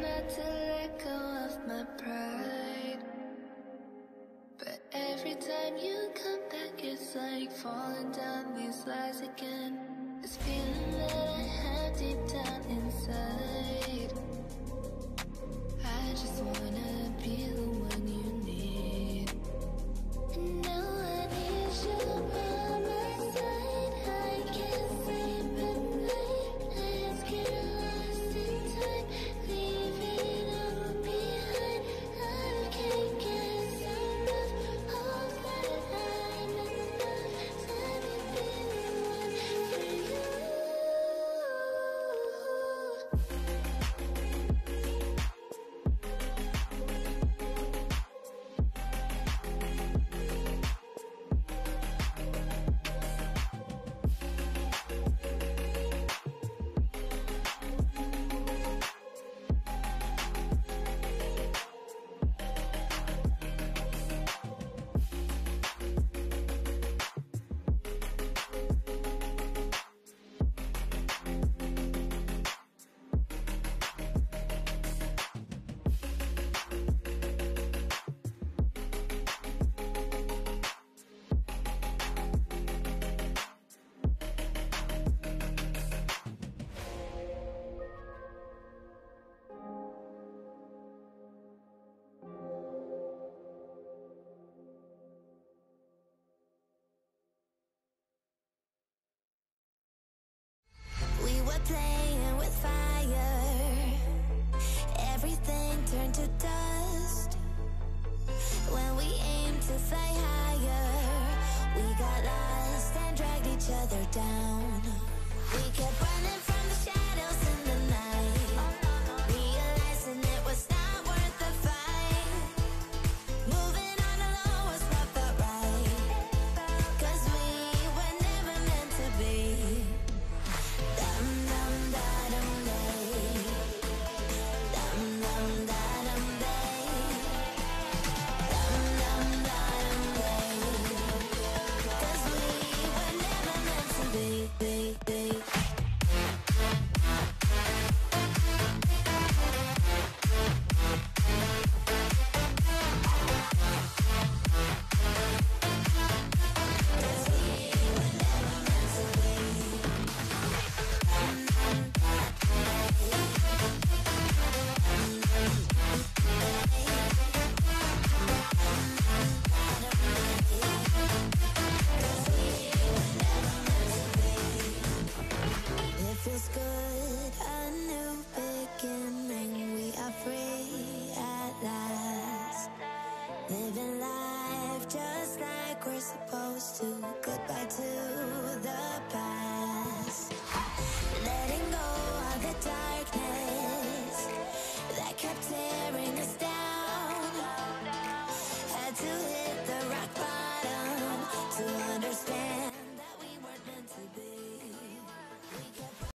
not to let go of my pride. But every time you come back, it's like falling down these lies again. This feeling that I have deep down inside. I just wanna. Each other down. We kept running from the shadows. goodbye to the past. Letting go of the darkness that kept tearing us down. Had to